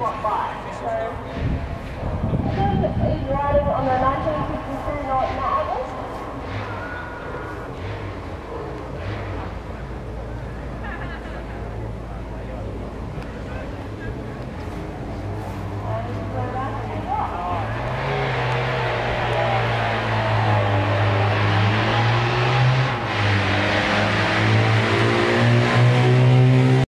Five, to